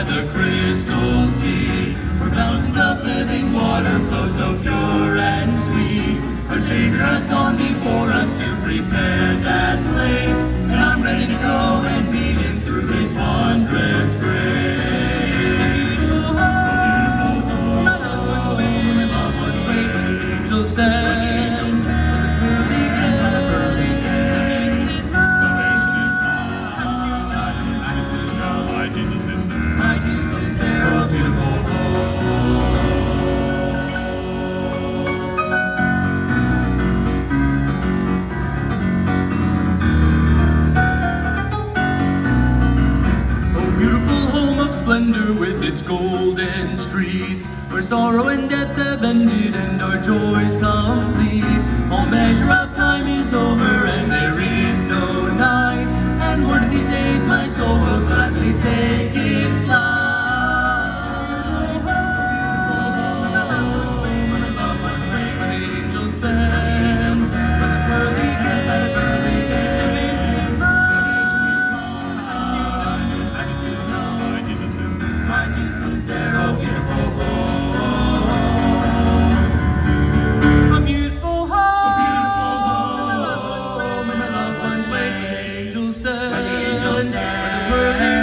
by the crystal sea, where fountains of living water flow so pure and sweet. Our Savior has gone before us to prepare that way. splendor with its golden streets, where sorrow and death have ended and our joys complete. whenever